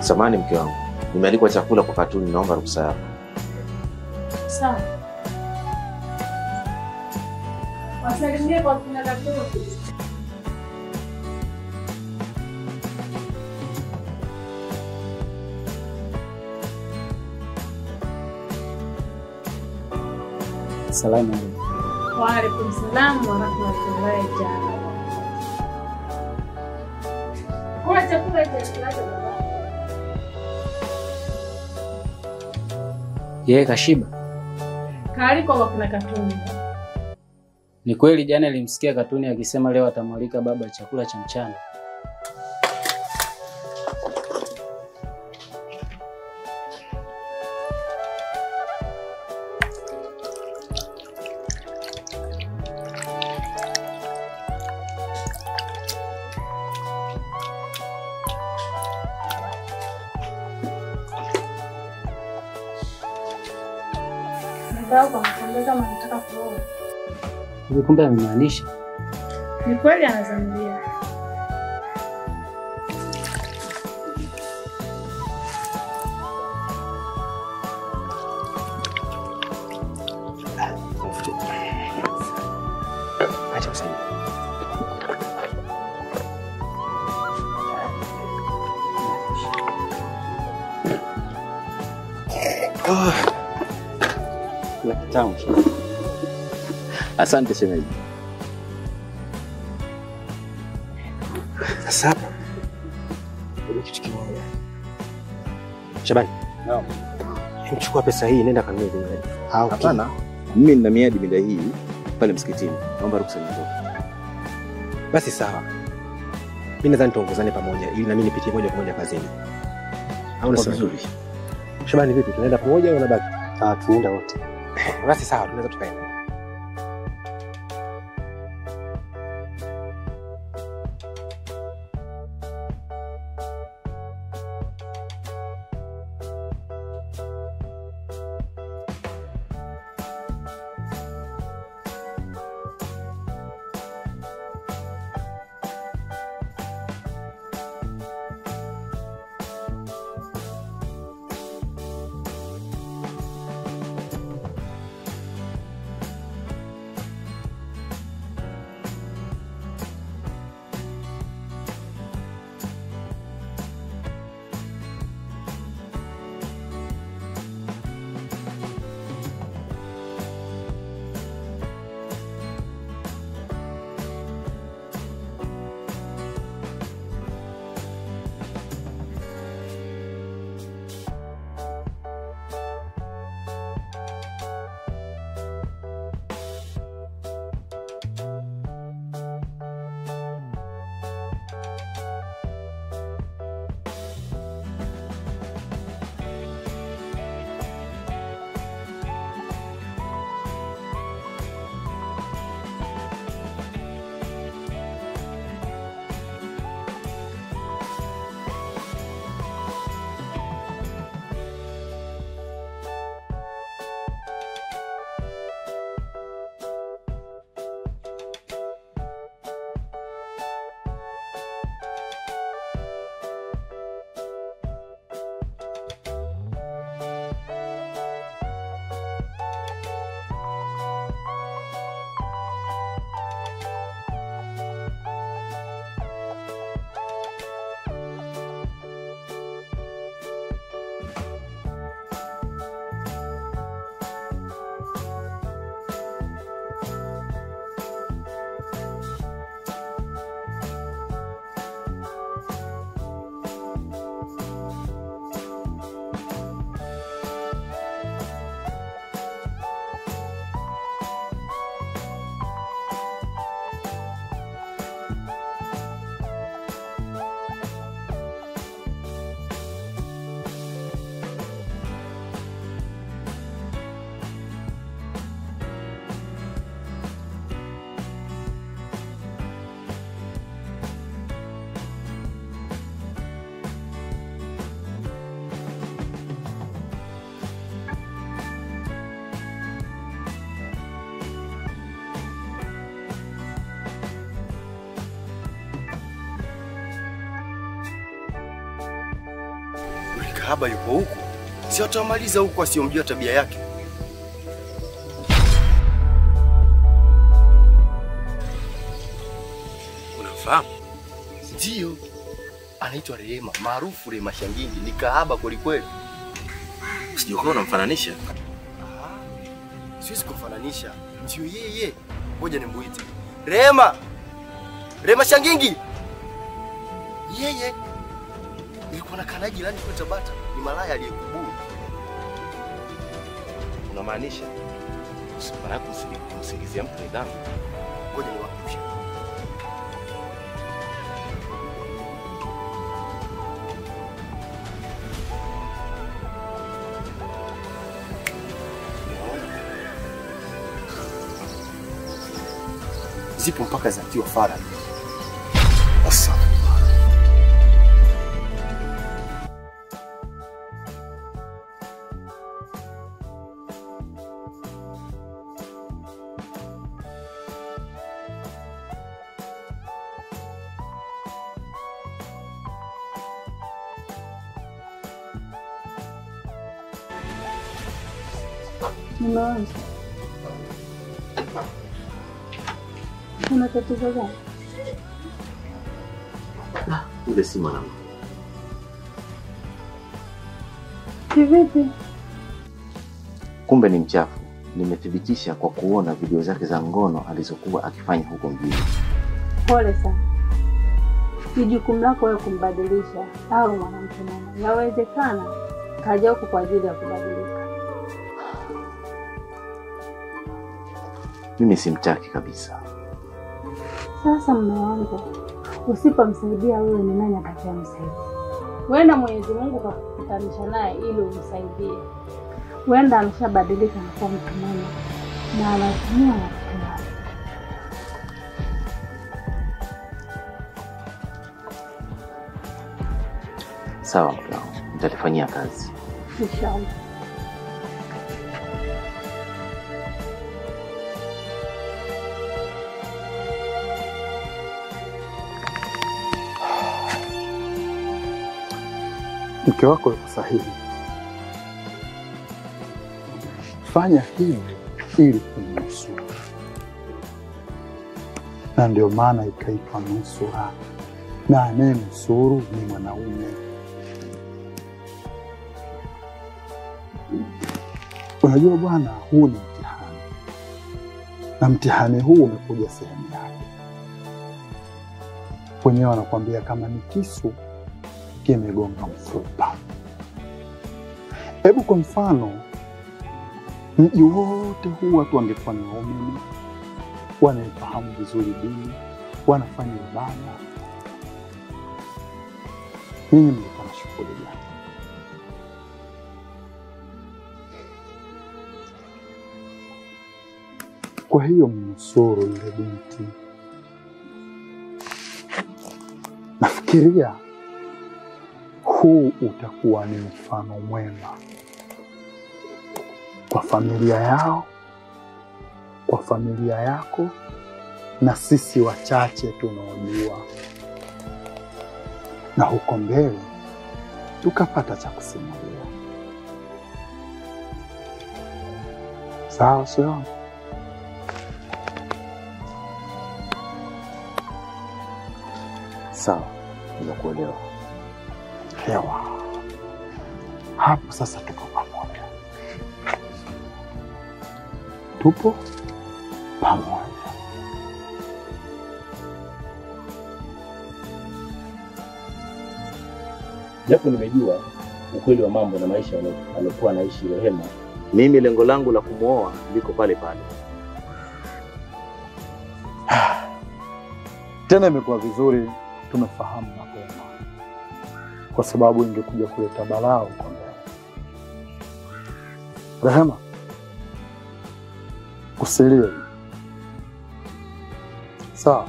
Samani mke wangu, nimealikwa chakula kwa katuni, naomba ruhusa yako. Sawa. Wasalimie kwa Katuni. Salamu salam warahmatullahi taala. Kula chakula cha Yeye kashiba? Katuni. Ni kweli jana nilimsikia Katuni akisema leo atamwalika baba chakula cha mchana. Nataka kumwambia kama nataka kuoa. Hivi kumbe amemaanisha? Ni kweli anazamilia. Kula kitamu. Asante shemeji. Sasa kitu kimoja. Shabani, Naam. chukua pesa hii, nenda kanunue vinywaji. Hapana, mimi nina miadi mida hii pale msikitini, naomba ruhusa nitoke. basi sawa. Mimi nadhani tuongozane pamoja ili na mimi nipitie moja kwa moja kazini. Au unasema vizuri. Shabani, vipi? Tunaenda pamoja au unabaki? Ah, tunaenda wote. Basi sawa, tunaweza tukaenda. Kahaba yuko huku, si watamaliza huku asiyomjua tabia yake. Unamfahamu? Ndiyo, anaitwa Rehema, maarufu Rehema Shangingi, ni kahaba kwelikweli. Sijakuwa unamfananisha. Siwezi kumfananisha, ndio yeye. Ngoja nimuite Rehema. Rehema Shangingi, yeye. ilikuwa na kanaji jirani kule Tabata, ni malaya aliyekuburu. Unamaanisha maana yako kumsingizia mtu ni dhambi? Ngoja niwakumbushe. Zipo mpaka za Tiwa Farah. Una tatizo gani? Ule si mwanangu. Kivipi? Kumbe ni mchafu. Nimethibitisha kwa kuona video zake za ngono alizokuwa akifanya huko mjini. Pole sana, ni jukumu lako wewe kumbadilisha au mwanamke mwema. Yawezekana kaja huko kwa ajili ya kubadilika. Mimi simtaki kabisa. Sasa mume wangu, usipomsaidia wewe, ni nani atakayemsaidia? Wenda Mwenyezi Mungu kakukutanisha naye ili umsaidie. Wenda ameshabadilika na kuwa mtu mwema na anatumia mafuta. Sawa wangu, nitalifanyia kazi. Inshallah. Mke wako yuko sahihi. Fanya hivi ili kumnusuru, na ndio maana ikaitwa nusura, na anayenusuru ni mwanaume. Unajua bwana, huu ni mtihani, na mtihani huu umekuja sehemu yake. Wenyewe wanakuambia kama ni kisu kimegonga mfupa. Hebu kwa mfano, mji wote huu watu wangekuwa ni waumini, wanaefahamu vizuri dini, wanafanya ibada, nyinyi mlikuwa na shughuli gani? Kwa hiyo mnusuru yule binti. Nafikiria huu utakuwa ni mfano mwema kwa familia yao, kwa familia yako na sisi wachache tunaojua, na huko mbele tukapata cha kusimulia. Sawa, sio? Sawa, nimekuelewa. Hewa hapo sasa, tuko pamoja, tupo pamoja. Japo nimejua ukweli wa mambo na maisha aliokuwa anaishi Rehema, Mimi lengo langu la kumwoa liko pale pale. Tena imekuwa vizuri tumefahamu mapema, kwa sababu ingekuja kuleta balaa huko mbele. Rehema, usilie. Sawa,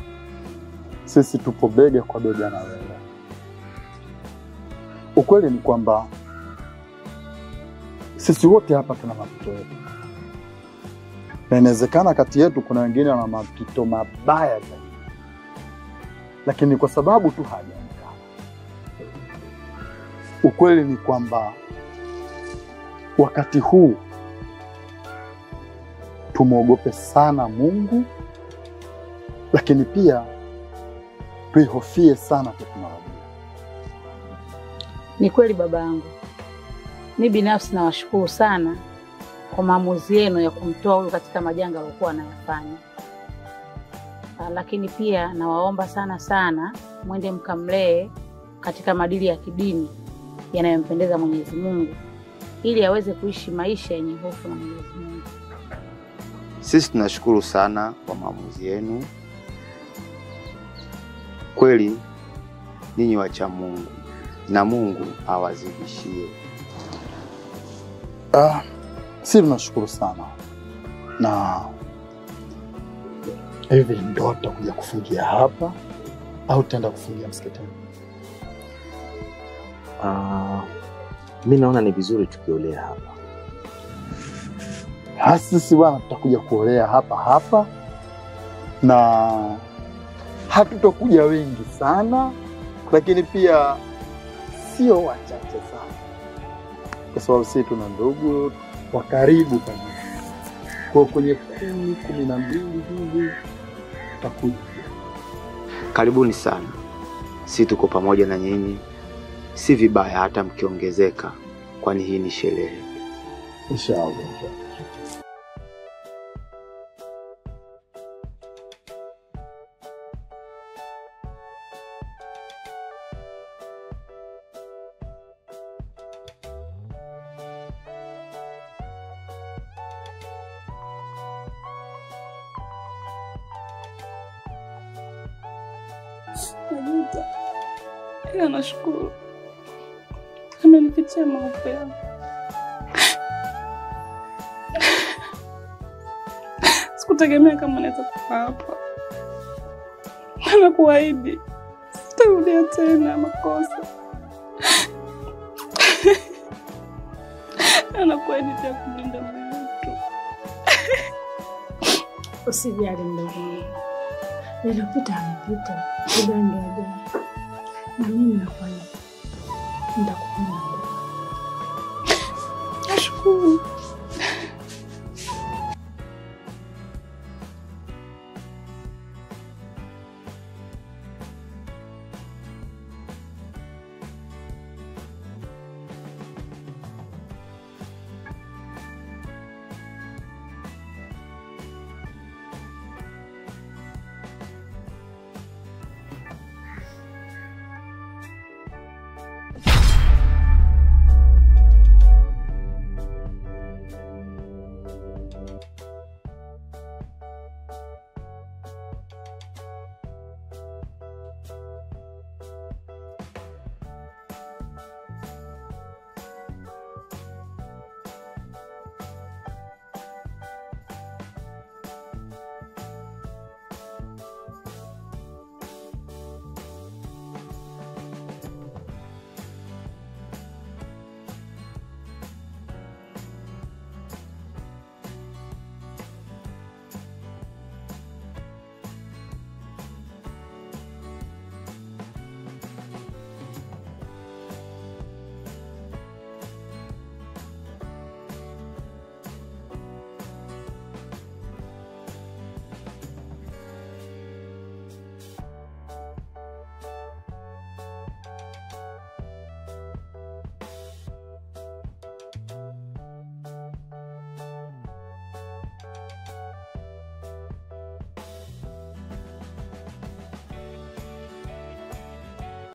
sisi tupo bega kwa bega na wewe. Ukweli ni kwamba sisi wote hapa tuna mapito yetu, na inawezekana kati yetu kuna wengine wana mapito mabaya zaidi lakini kwa sababu tu hajaonekana. Ukweli ni kwamba wakati huu tumwogope sana Mungu, lakini pia tuihofie sana teknolojia. Ni kweli baba yangu, mi binafsi nawashukuru sana kwa maamuzi yenu ya kumtoa huyu katika majanga aliyokuwa anayafanya. Ah, Lakini pia nawaomba sana sana mwende mkamlee katika madili ya kidini yanayompendeza Mwenyezi Mungu ili aweze kuishi maisha yenye hofu na Mwenyezi Mungu. Sisi tunashukuru sana kwa maamuzi yenu. Kweli ninyi wacha Mungu na Mungu awazidishie. Ah, sisi tunashukuru sana na hivi, ndo tutakuja kufungia hapa au tutaenda kufungia msikitini? Ah, mi naona ni vizuri tukiolea hapa. Ha, sisi bwana, tutakuja kuolea hapa hapa na hatutokuja wengi sana, lakini pia sio wachache sana, kwa sababu sisi tuna ndugu wa karibu kabisa. Kwa kwenye kumi kumi na mbili hivi tutakuja. Karibuni sana, si tuko pamoja na nyinyi. Si vibaya hata mkiongezeka, kwani hii ni sherehe. Inshallah. Najuta, ila nashukuru amenipitia maovu yangu. Sikutegemea kama naweza kuwa hapa. Nakuahidi sitarudia tena makosa. Nakuahidi pia kumlinda mtu. Usijali mdogo wangu, lilopita amepita, ila ndio. Na mimi 你的困难的，是故。